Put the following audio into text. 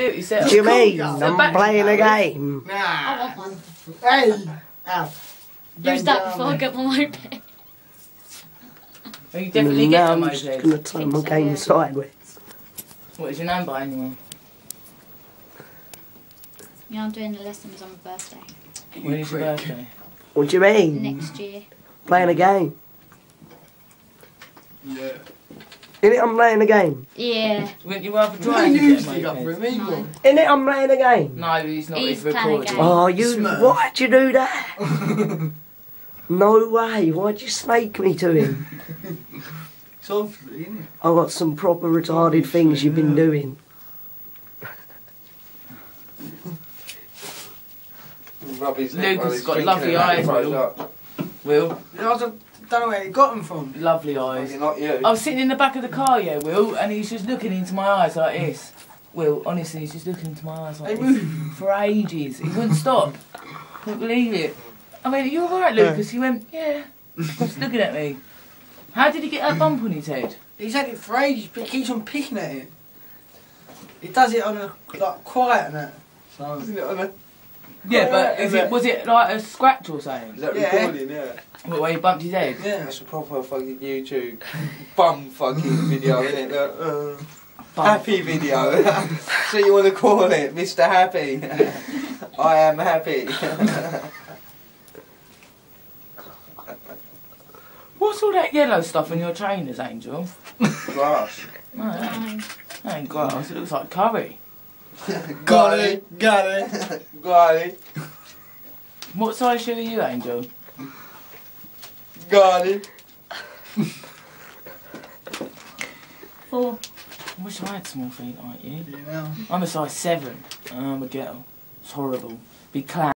see what you said. What do you mean? Cool, I'm back- playing a game. Nah. I want one. Hey. Ow. Use that before I get my moped. Oh, Are you definitely now getting a I'm just going to turn my Think so, game yeah. sideways. What is your name by anyone? Yeah, I'm doing the lessons on my birthday. When is your birthday? What do you mean? Next year. Playing a game. Yeah. In it, I'm playing the game. Yeah. Wouldn't you rather You drive to get usually a got for moped? me, No. In it, I'm playing the game. No, he's not. He's He's, recording. Oh, you. Smurf. Why'd you do that? No way. Why'd you snake me to him? It's obviously, isn't it? I've got some proper retarded things you've been Yeah. doing. Rub his Luke's got lovely eyes, froze Will. up. Will, I don't, don't know where he got them from. lovely eyes. Fucking Not you. I was sitting in the back of the car, yeah, Will, and he's just looking into my eyes like this. Will, honestly, he's just looking into my eyes like this for ages. He wouldn't stop. Couldn't believe it. I mean, are you alright, Lucas? He went, yeah. Just looking at me. How did he get that bump on his head? He's had it for ages, but he keeps on picking at it. He does it on a like quiet and that. So Isn't it on a- Yeah, but is it was it like a scratch or something? Is that Yeah. recording? Yeah. What, where he bumped his head? yeah. That's a proper fucking YouTube bum fucking video, isn't it? Look, uh, happy video. so you want to call it, Mr. Happy? I am happy. What's all that yellow stuff on your trainers, Angel? Glass. No, that ain't, that ain't grass. It looks like curry. Got it. Got it. Got it. What size shoe are you, Angel? Got it. four. I wish I had small feet like you. You know. I'm a size seven. I'm a girl. It's horrible. Big clown.